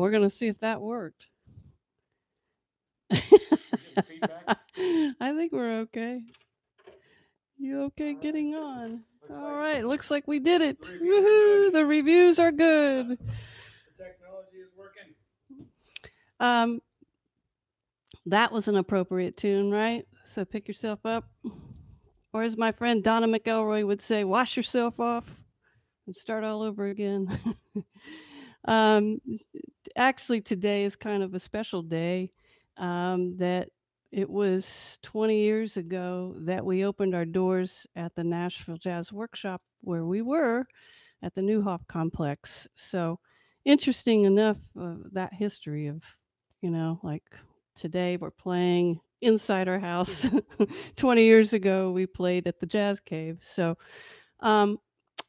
We're going to see if that worked. I think we're okay. You okay getting on? All right, looks like we did it. The reviews are Woohoo! good. The reviews are good. The technology is working. Um, that was an appropriate tune, right? So pick yourself up. Or as my friend Donna McElroy would say, wash yourself off and start all over again. um, actually, today is kind of a special day. Um, that it was 20 years ago that we opened our doors at the Nashville Jazz Workshop where we were at the New Neuhoff Complex. So interesting enough, uh, that history of, you know, like today we're playing inside our house. 20 years ago, we played at the Jazz Cave. So, um,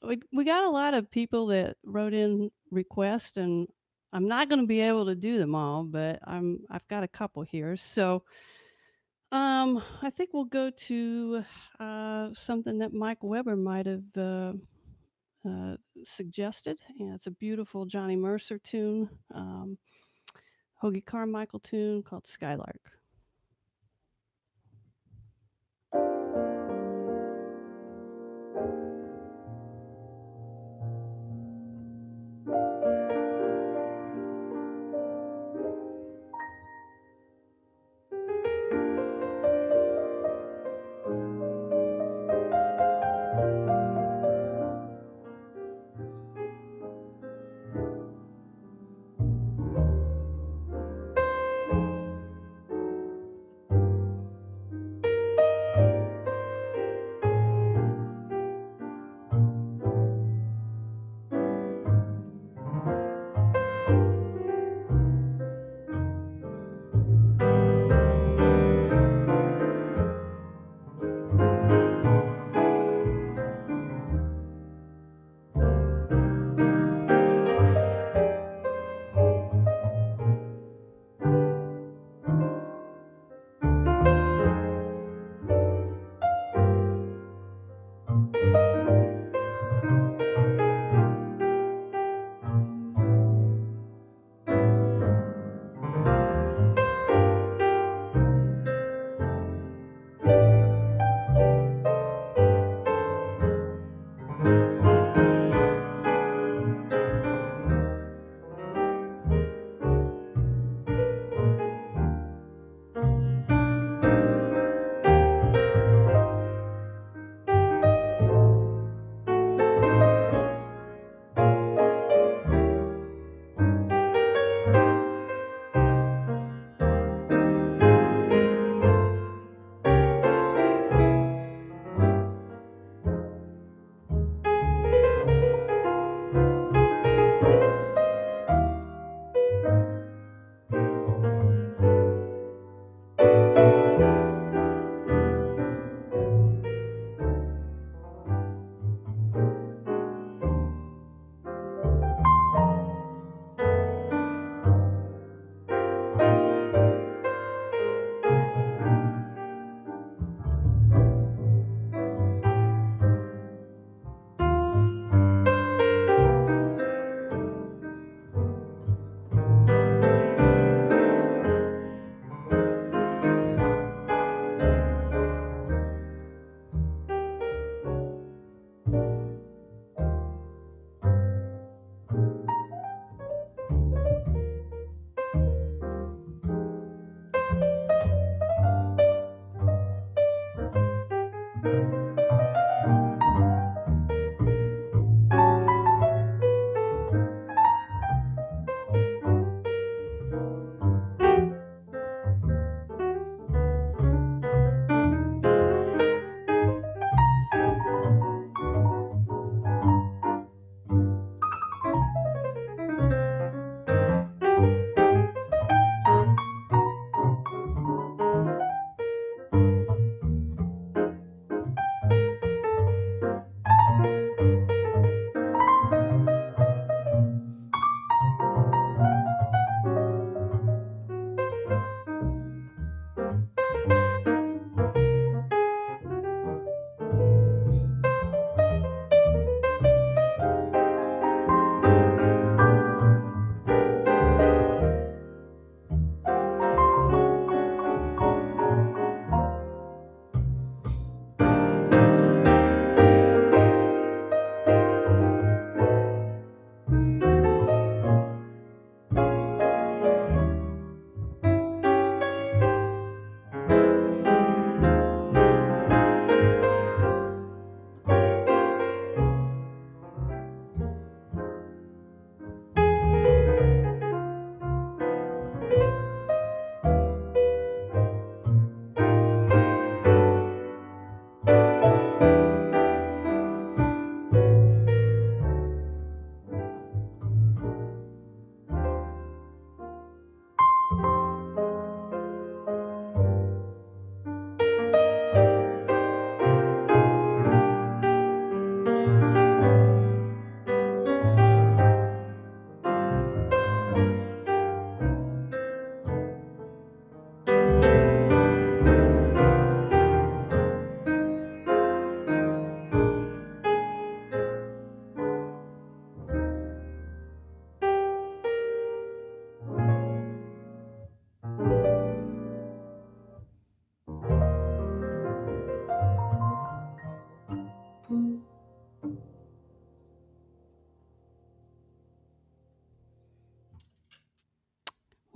we, we got a lot of people that wrote in requests, and I'm not going to be able to do them all, but I'm I've got a couple here. So, um, I think we'll go to uh, something that Mike Weber might have uh, uh, suggested. It's a beautiful Johnny Mercer tune, um, Hoagy Carmichael tune called Skylark.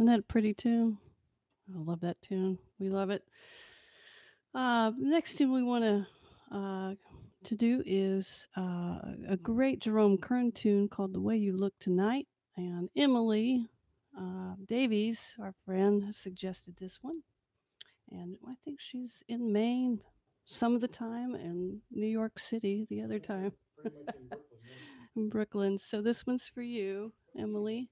Isn't that a pretty tune? I love that tune. We love it. Uh, the next tune we want to uh, to do is uh, a great Jerome Kern tune called "The Way You Look Tonight," and Emily uh, Davies, our friend, suggested this one, and I think she's in Maine some of the time and New York City the other time. Pretty much in Brooklyn, yeah. in Brooklyn. So this one's for you, Emily.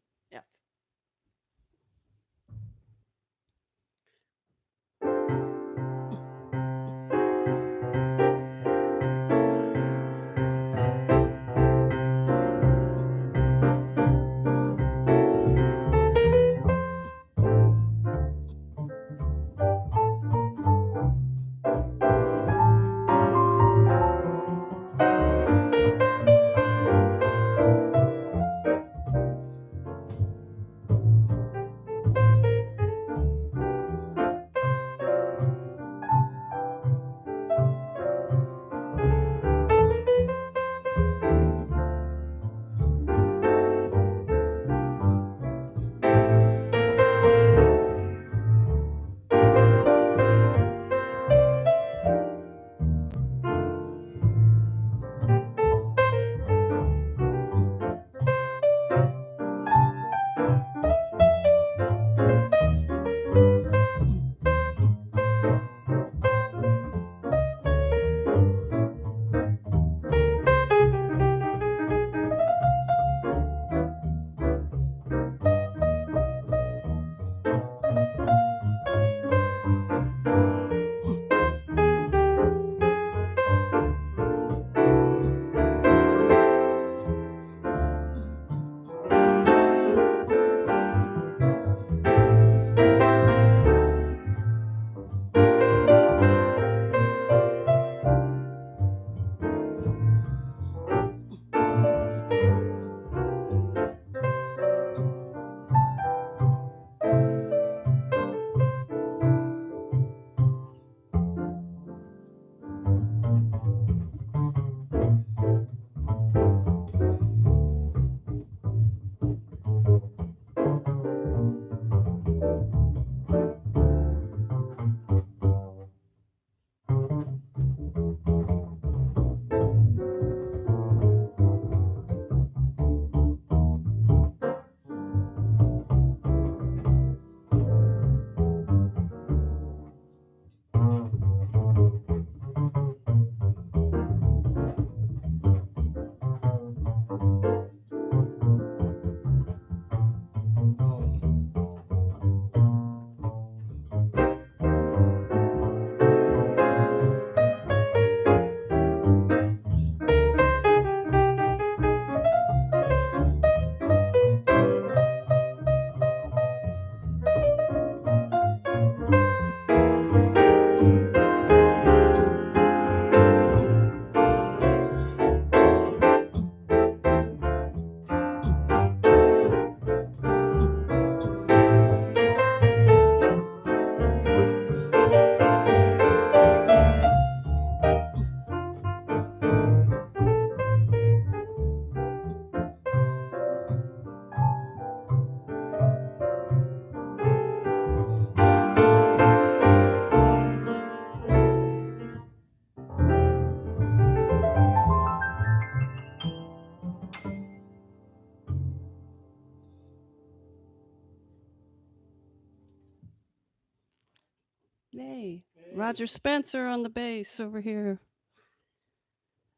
Roger Spencer on the bass over here.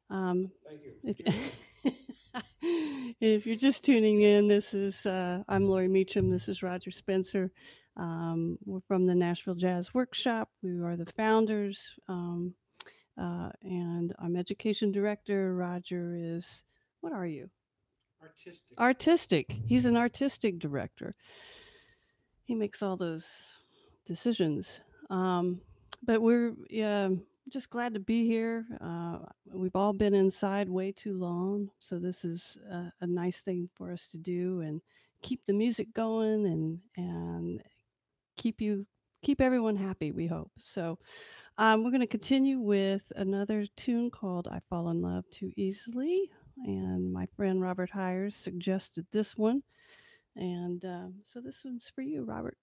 Um, Thank you. if, if you're just tuning in, this is uh, I'm Lori Mechem. This is Roger Spencer. Um, we're from the Nashville Jazz Workshop. We are the founders, um, uh, and I'm education director. Roger is what are you? Artistic. Artistic. He's an artistic director. He makes all those decisions. Um, but we're yeah, just glad to be here. Uh, we've all been inside way too long, so this is a, a nice thing for us to do and keep the music going and and keep you keep everyone happy. We hope so. Um, we're going to continue with another tune called "I Fall in Love Too Easily," and my friend Robert Hires suggested this one. And um, so this one's for you, Robert.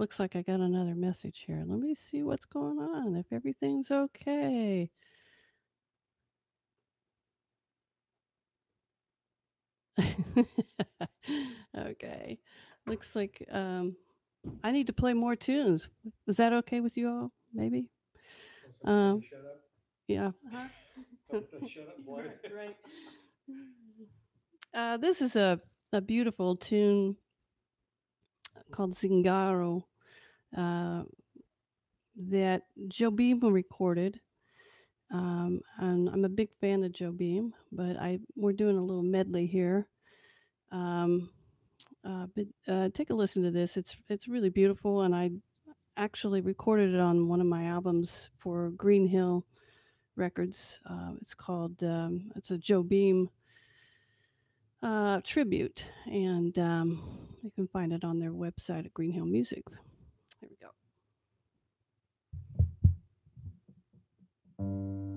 Looks like I got another message here. Let me see what's going on, if everything's okay. okay. Looks like um, I need to play more tunes. Is that okay with you all? Maybe? Um, yeah. Tell them to Shut up, boy. right, right. Uh, this is a, a beautiful tune called Zingaro uh, that Jobim recorded. Um, and I'm a big fan of Jobim, but I we're doing a little medley here. Um, Uh, but uh, take a listen to this. It's it's really beautiful, and I actually recorded it on one of my albums for Green Hill Records. Uh, it's called um, it's a Jobim uh, tribute, and um, you can find it on their website at Green Hill Music. thank you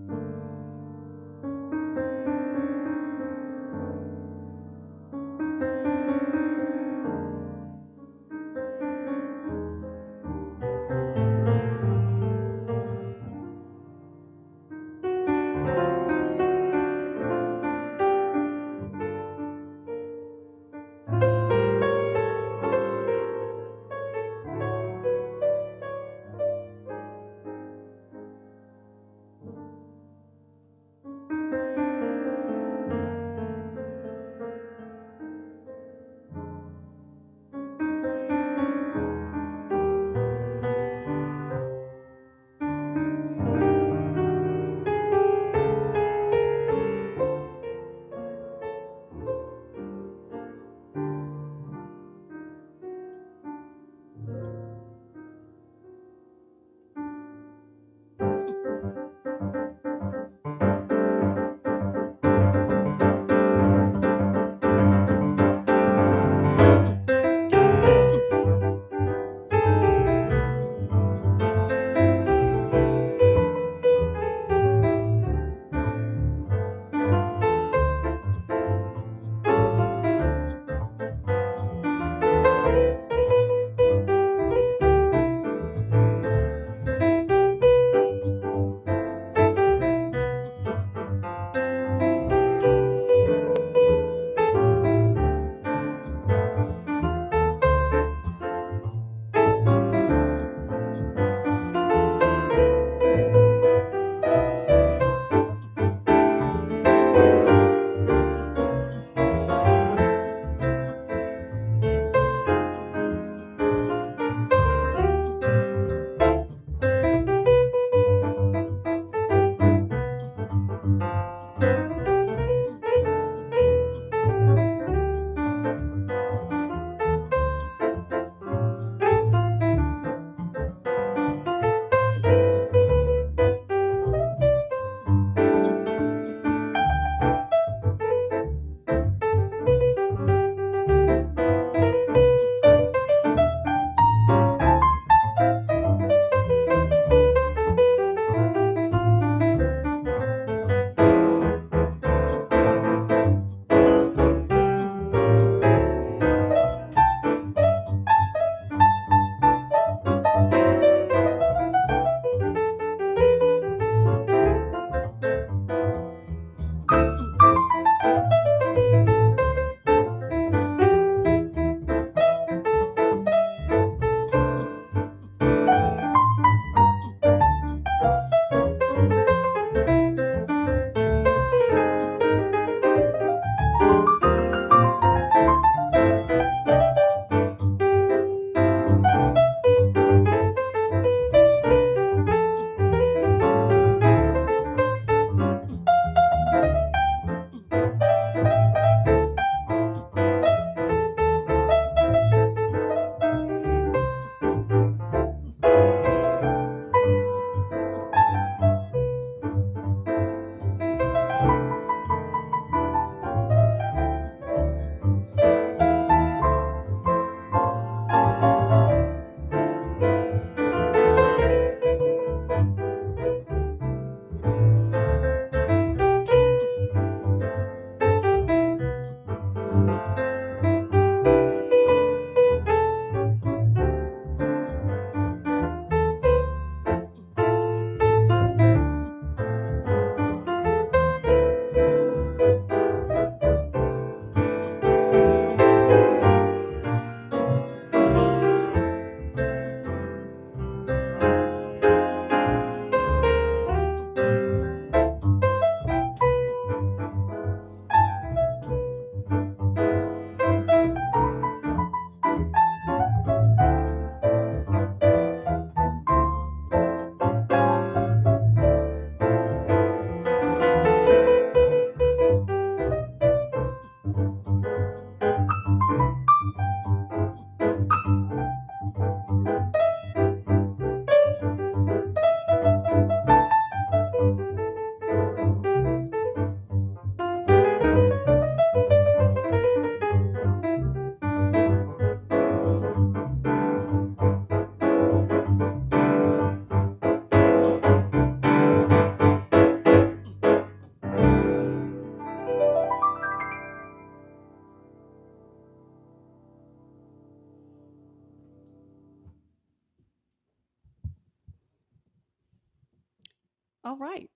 All right.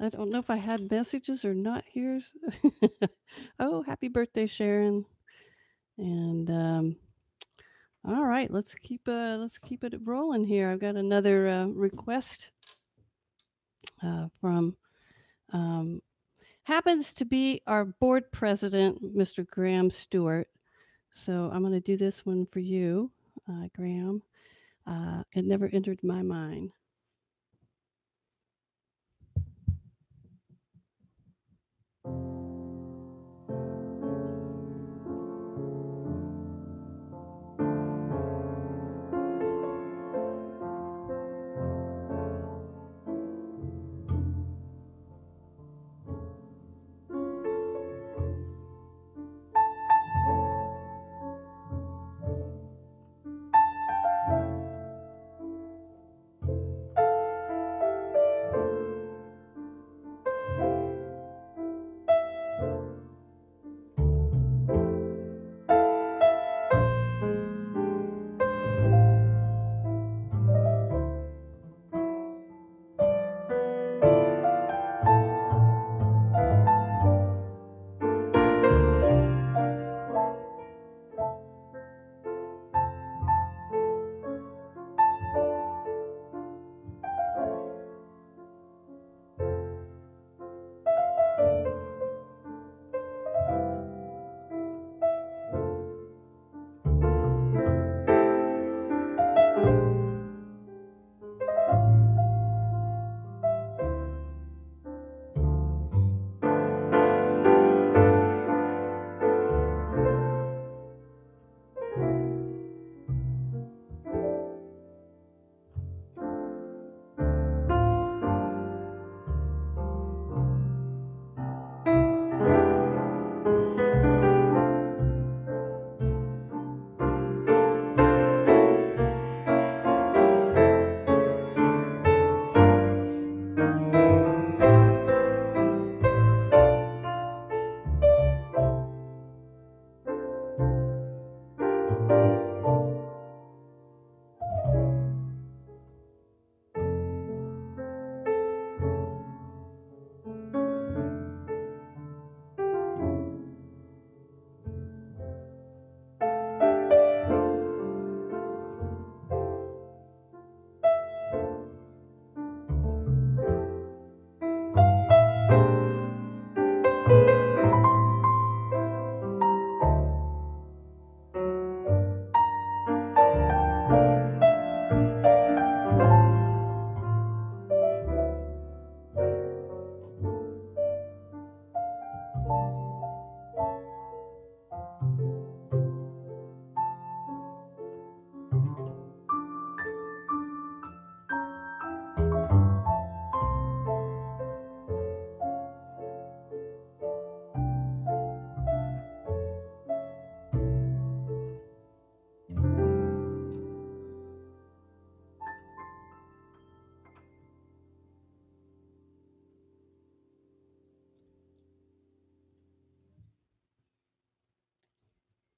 I don't know if I had messages or not here. oh, happy birthday, Sharon. And um, all right, let's keep uh, let's keep it rolling here. I've got another uh, request uh, from um, happens to be our board president, Mr. Graham Stewart. So I'm going to do this one for you, uh, Graham. Uh, it never entered my mind.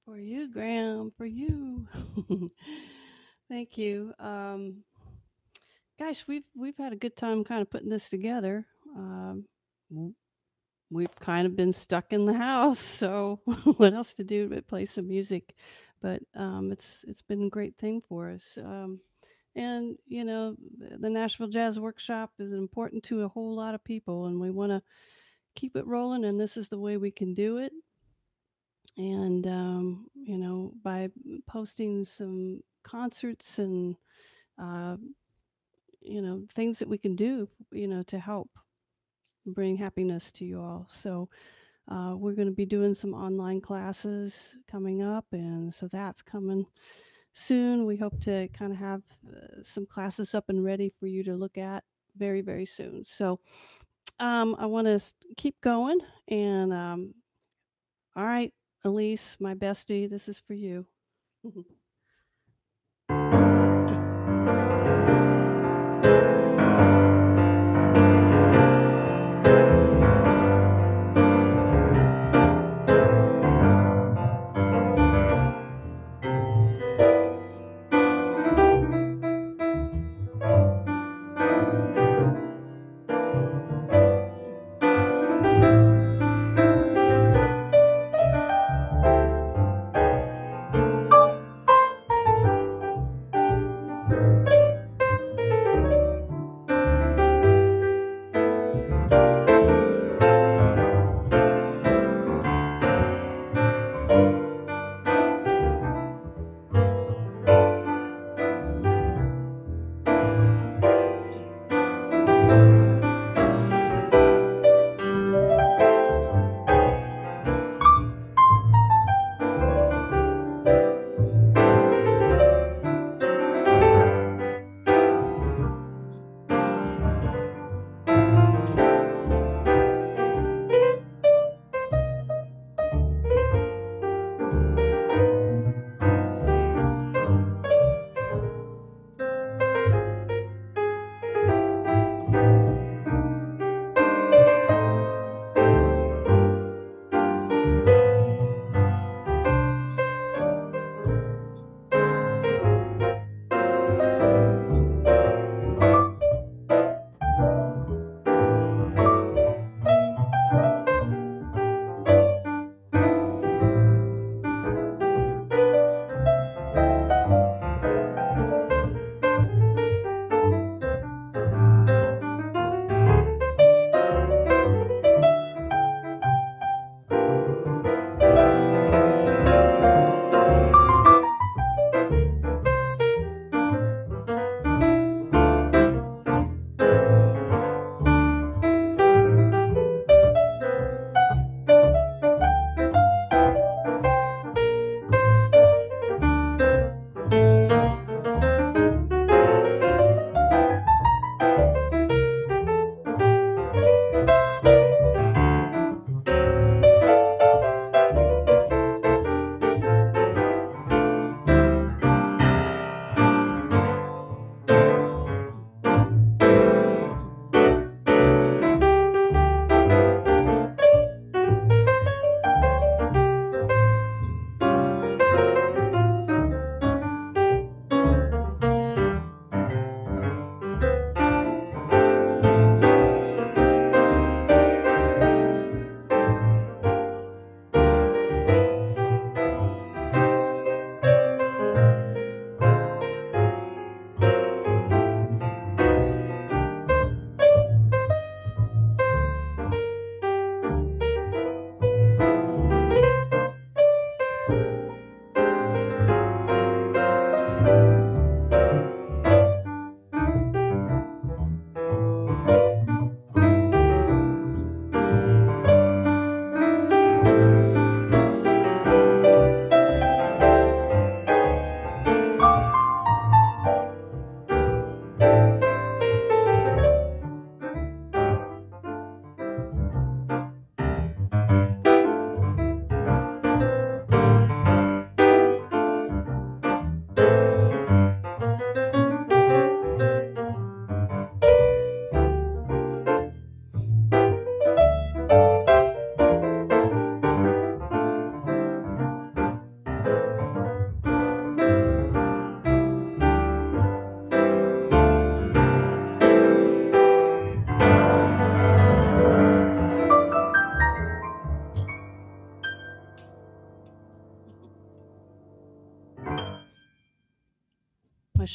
For you, Graham, for you. Thank you. Um, gosh, we've we've had a good time kind of putting this together. Um, we've kind of been stuck in the house, so what else to do but play some music? But um, it's it's been a great thing for us. Um, and you know, the Nashville Jazz Workshop is important to a whole lot of people, and we want to keep it rolling. And this is the way we can do it and um, you know by posting some concerts and uh, you know things that we can do you know to help bring happiness to you all. So uh, we're going to be doing some online classes coming up and so that's coming soon. We hope to kind of have uh, some classes up and ready for you to look at very very soon. So um, i want to keep going and um, all right Elise, my bestie, this is for you.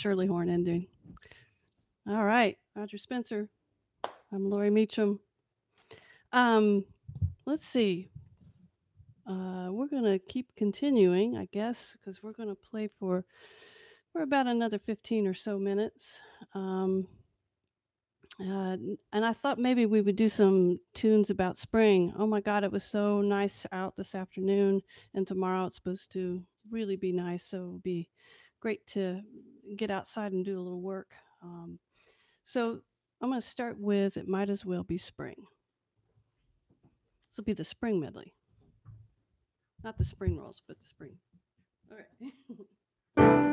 Shirley Horn ending. All right, Roger Spencer. I'm Lori Mechem. Um, let's see. Uh, we're gonna keep continuing, I guess, because we're gonna play for for about another 15 or so minutes. Um, uh, and I thought maybe we would do some tunes about spring. Oh my God, it was so nice out this afternoon, and tomorrow it's supposed to really be nice. So it'll be great to get outside and do a little work. Um, so I'm going to start with It Might As Well Be Spring. This will be the spring medley. Not the spring rolls, but the spring. All right.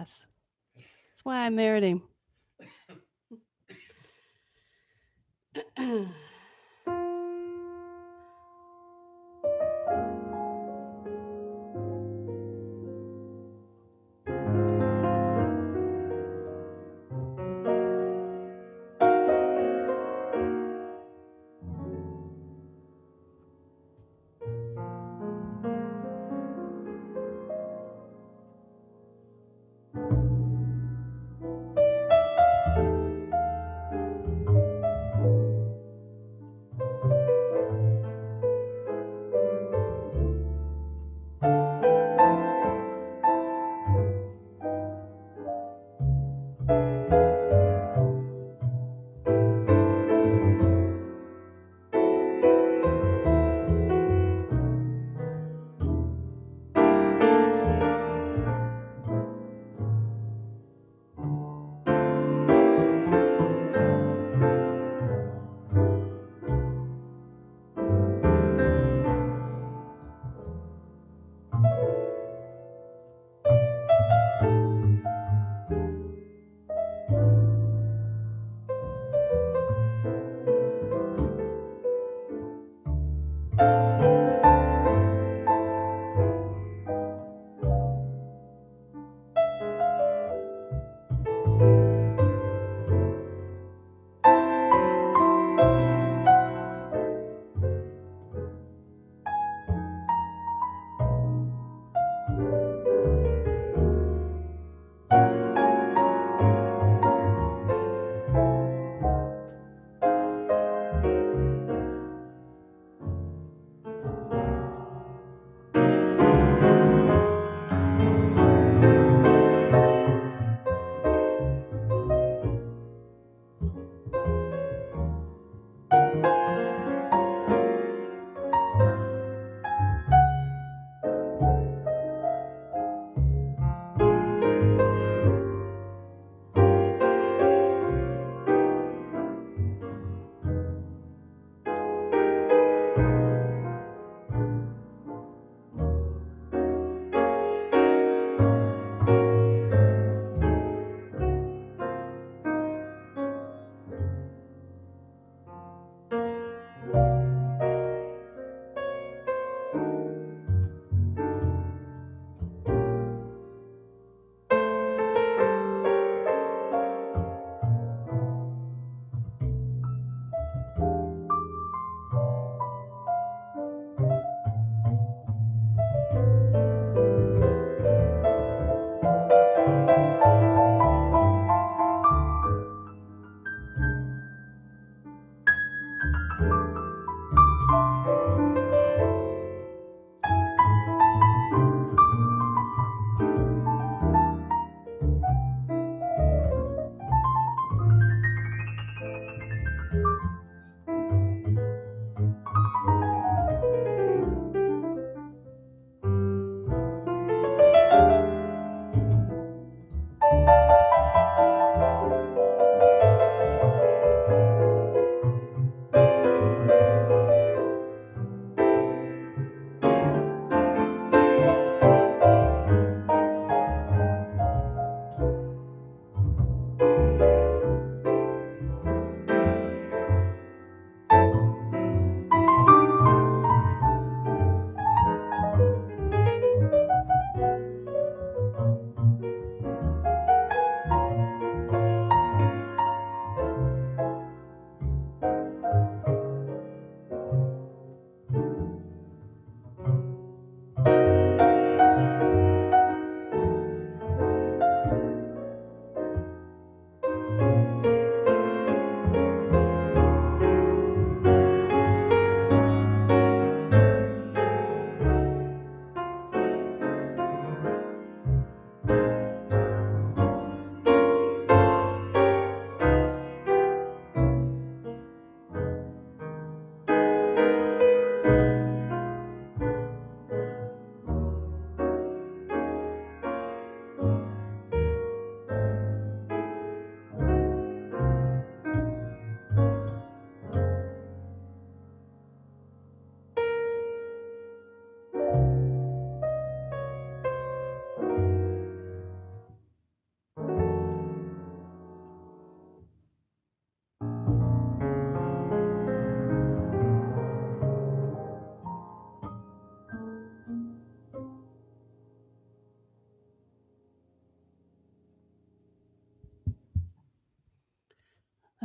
Badass. That's why I married him.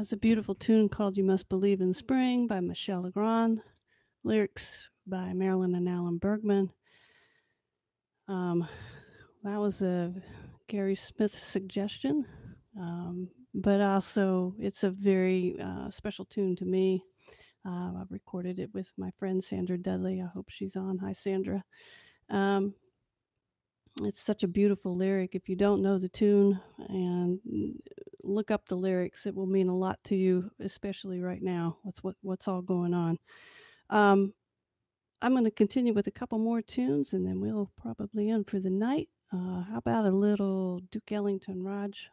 That's a beautiful tune called You Must Believe in Spring by Michel Legrand. Lyrics by Marilyn and Alan Bergman. Um, that was a Gary Smith suggestion, um, but also it's a very uh, special tune to me. Uh, I've recorded it with my friend Sandra Dudley. I hope she's on. Hi, Sandra. Um, it's such a beautiful lyric. If you don't know the tune and look up the lyrics, it will mean a lot to you, especially right now. What's what what's all going on. Um, I'm going to continue with a couple more tunes, and then we'll probably end for the night. Uh, how about a little Duke Ellington, Raj?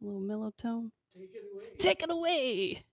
A little mellow tone. Take it away. Take it away.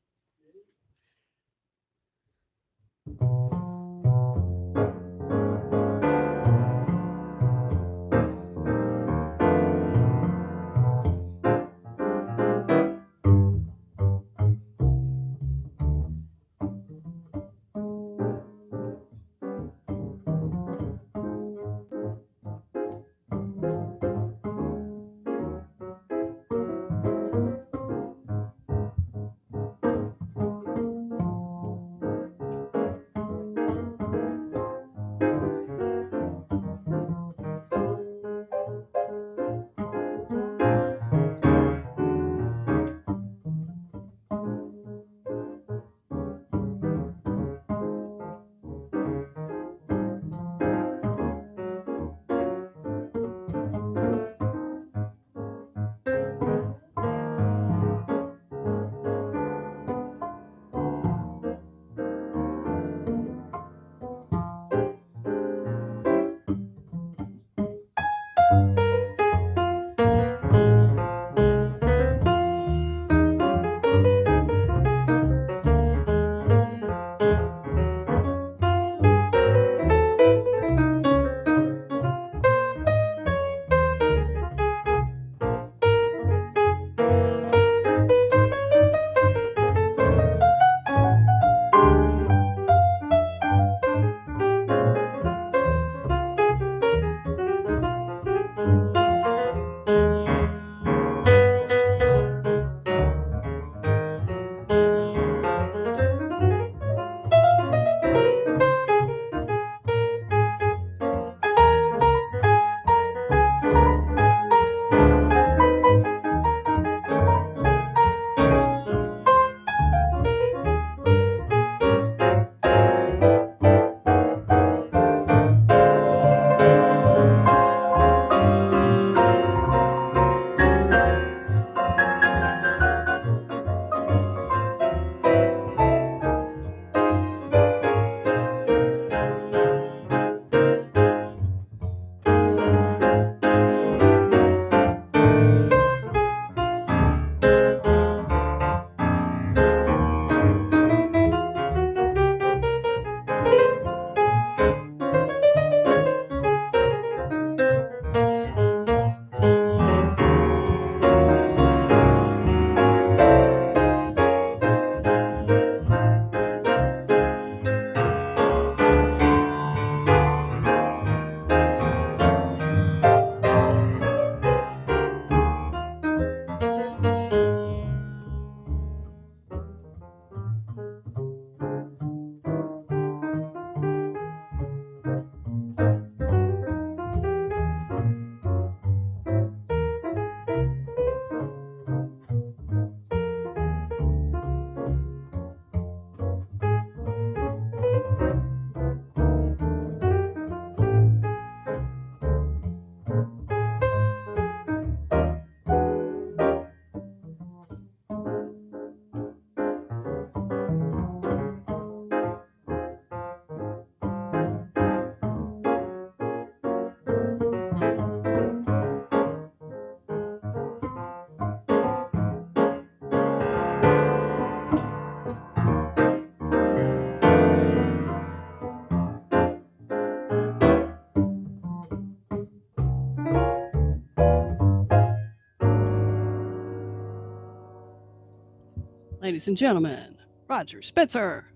Ladies and gentlemen, Roger Spitzer.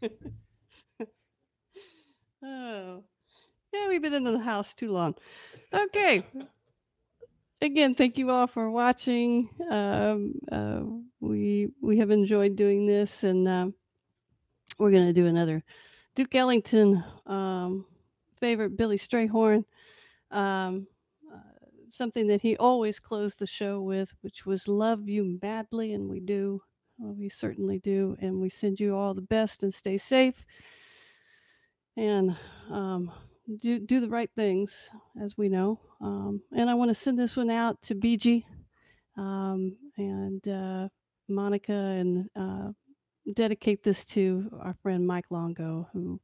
oh, yeah, we've been into the house too long. Okay. again, thank you all for watching. Um, uh, we we have enjoyed doing this, and um, we're going to do another Duke Ellington um, favorite, Billy Strayhorn. Um, something that he always closed the show with, which was "Love you madly," and we do. Well, we certainly do, and we send you all the best and stay safe. And um, do do the right things, as we know. Um, and I want to send this one out to BG um, and uh, Monica, and uh, dedicate this to our friend Mike Longo, who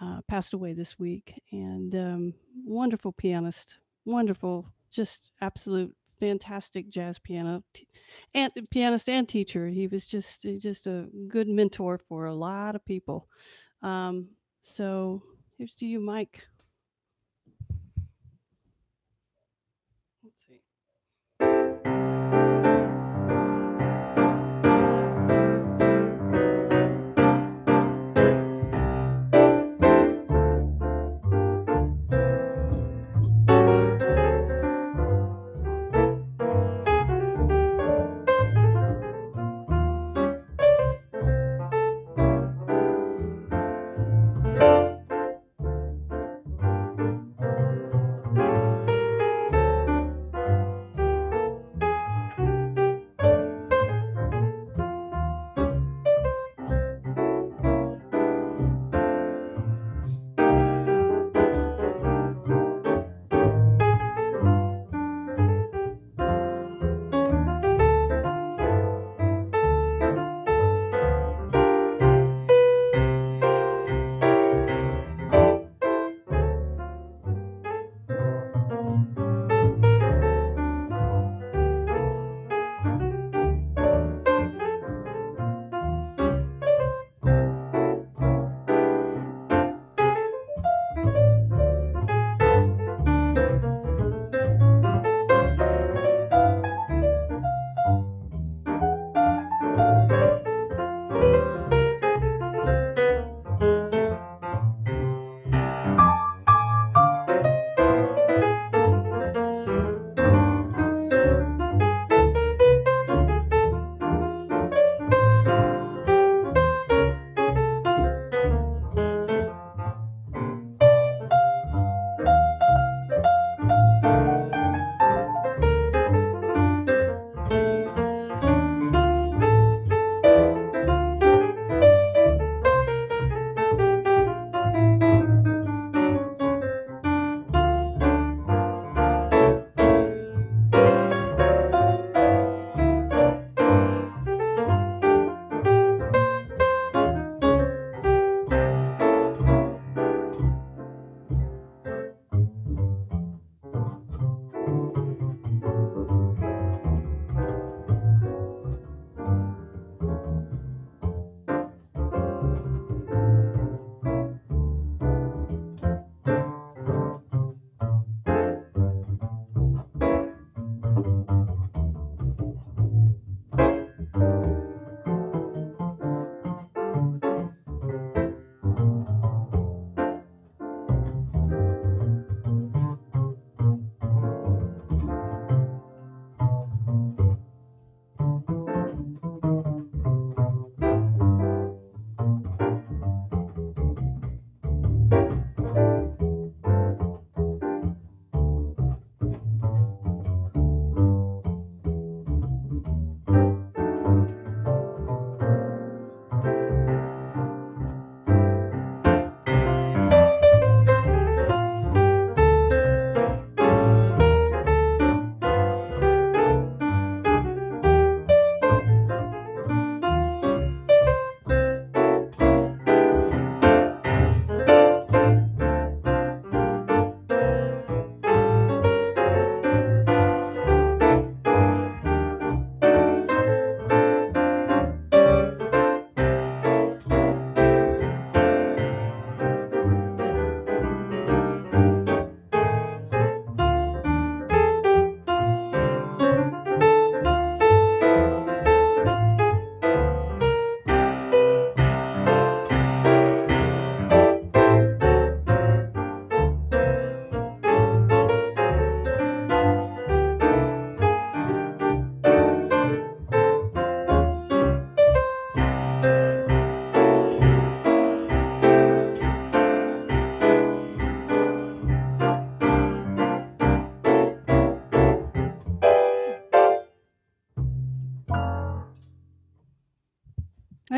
uh, passed away this week, and um, wonderful pianist, wonderful, just absolute fantastic jazz piano t- and pianist and teacher. He was just just a good mentor for a lot of people. Um, so here's to you, Mike.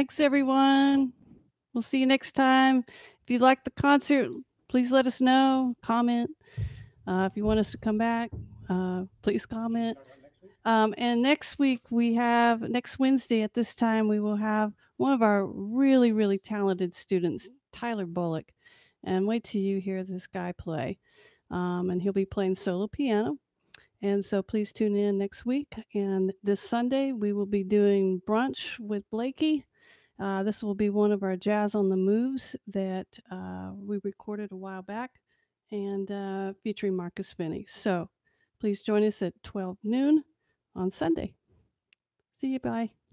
Thanks, everyone. We'll see you next time. If you like the concert, please let us know. Comment. Uh, if you want us to come back, uh, please comment. Um, and next week we have next Wednesday at this time we will have one of our really really talented students, Tyler Bullock, and wait till you hear this guy play. Um, and he'll be playing solo piano. And so please tune in next week. And this Sunday we will be doing brunch with Blakey. Uh, this will be one of our jazz on the moves that uh, we recorded a while back, and uh, featuring Marcus Finnie. So please join us at 12 noon on Sunday. See you. Bye.